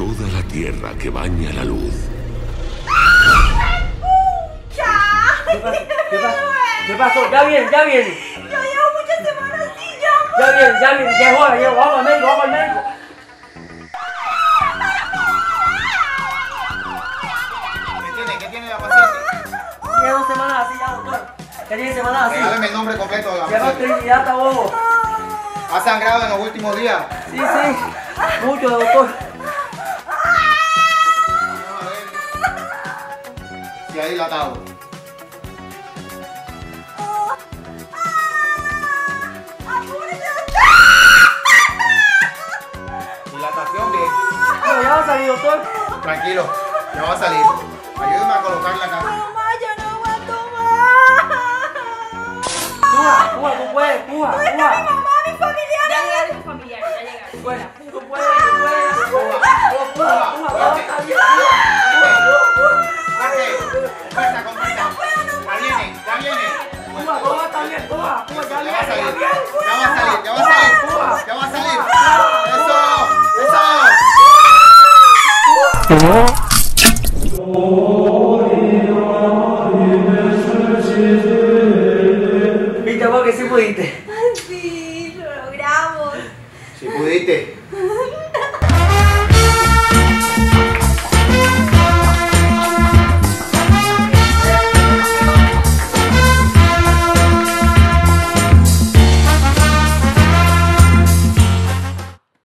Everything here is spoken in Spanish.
toda la tierra que baña la luz. ¿Qué pasó? ¿Qué pasó? ¿Qué pasó? Ya viene, ya viene. Yo llevo muchas semanas así, ya. Ya viene, ya viene. Ya es hora, ya vamos al médico, vamos al médico. ¿Qué tiene? ¿Qué tiene la paciente? Tiene dos semanas así ya, doctor. Ya tiene semanas así. Regáleme el nombre completo de la paciente. Trinidad Tabogo. ¿Ha sangrado en los últimos días? Sí, sí. Mucho, doctor. Ver. Si ha dilatado. Dilatación bien. Pero ya va a salir, doctor. Tranquilo, ya va a salir. Ayúdame a colocarla acá. Mamá, yo no aguanto más. Puja, puja, tú puedes, puja, ¿Dónde está mi puja. mamá, mi familiar? Ya llegaron tus familiares, ya llegaron. Puedes, Cuba, Cuba también, Cuba, Cuba, ya viene, ya. Ya va a salir, ya va a salir, Cuba, ya va a salir. ¿Viste vos que sí pudiste? Sí, lo logramos. Sí pudiste.